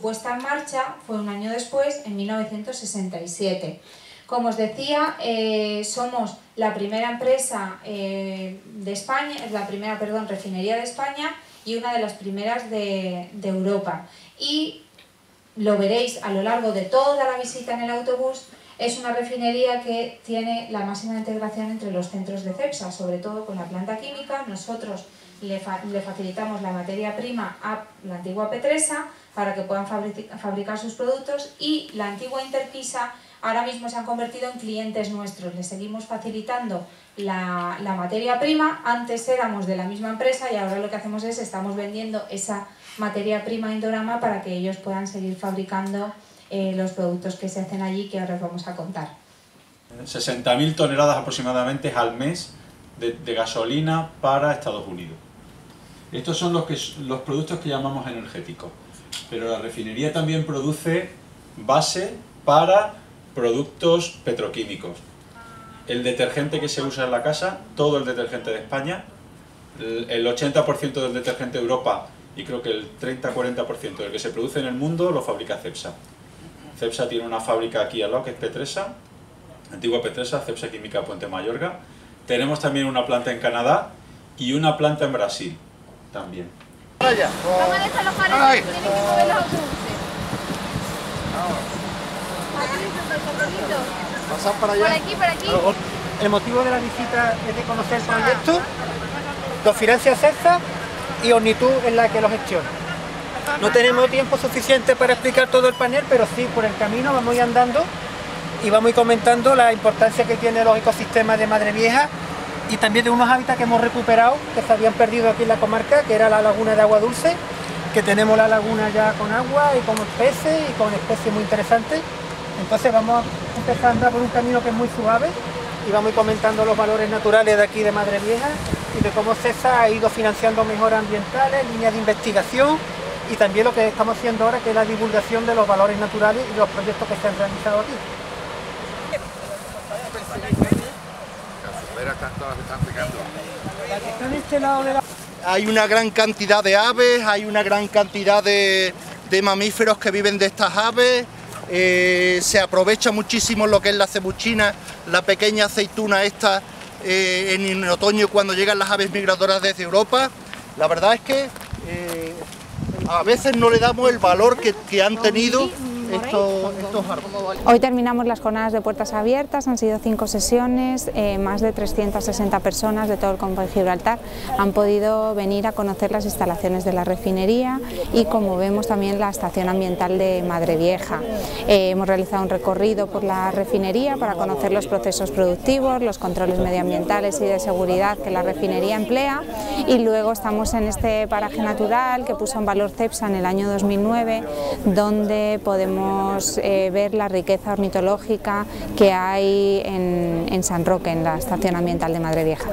puesta en marcha fue un año después, en 1967. Como os decía, eh, somos la primera empresa eh, de España, la primera, perdón, refinería de España y una de las primeras de, de Europa. Y lo veréis a lo largo de toda la visita en el autobús, es una refinería que tiene la máxima integración entre los centros de CEPSA, sobre todo con la planta química. Nosotros le, facilitamos la materia prima a la antigua Petresa para que puedan fabricar sus productos y la antigua Interpisa ahora mismo se han convertido en clientes nuestros. Les seguimos facilitando la, materia prima. Antes éramos de la misma empresa y ahora lo que hacemos es estamos vendiendo esa materia prima Indorama para que ellos puedan seguir fabricando eh, los productos que se hacen allí que ahora os vamos a contar. 60.000 toneladas aproximadamente al mes de, gasolina para Estados Unidos. Estos son los, que, los productos que llamamos energéticos, pero la refinería también produce base para productos petroquímicos. El detergente que se usa en la casa, todo el detergente de España, el 80% del detergente de Europa y creo que el 30-40% del que se produce en el mundo lo fabrica Cepsa. Cepsa tiene una fábrica aquí al lado que es Petresa, antigua Petresa, Cepsa Química Puente Mayorga. Tenemos también una planta en Canadá y una planta en Brasil también. Vaya. ¿Cómo están los pares? Tienen que mover los autobuses. Pasar para allá. Por aquí, por aquí. El motivo de la visita es de conocer el proyecto, lo financia Cepsa y Omnitud es la que lo gestiona. No tenemos tiempo suficiente para explicar todo el panel, pero sí, por el camino vamos andando y vamos comentando la importancia que tienen los ecosistemas de Madre Vieja y también de unos hábitats que hemos recuperado, que se habían perdido aquí en la comarca, que era la laguna de agua dulce, que tenemos la laguna ya con agua y con peces y con especies muy interesantes. Entonces vamos empezando por un camino que es muy suave y vamos comentando los valores naturales de aquí de Madre Vieja y de cómo CESA ha ido financiando mejoras ambientales, líneas de investigación y también lo que estamos haciendo ahora que es la divulgación de los valores naturales y los proyectos que se han realizado aquí. Hay una gran cantidad de aves, hay una gran cantidad de, mamíferos que viven de estas aves, eh, se aprovecha muchísimo lo que es la cebuchina, la pequeña aceituna esta eh, en otoño cuando llegan las aves migradoras desde Europa. La verdad es que eh, a veces no le damos el valor que, que han tenido Hoy terminamos las jornadas de puertas abiertas, han sido cinco sesiones, eh, más de 360 personas de todo el Campo de Gibraltar han podido venir a conocer las instalaciones de la refinería y como vemos también la estación ambiental de Madre Vieja. Eh, hemos realizado un recorrido por la refinería para conocer los procesos productivos, los controles medioambientales y de seguridad que la refinería emplea. Y luego estamos en este paraje natural que puso en valor CEPSA en el año 2009 donde eh, ver la riqueza ornitológica que hay en, en San Roque, en la estación ambiental de Madre Vieja.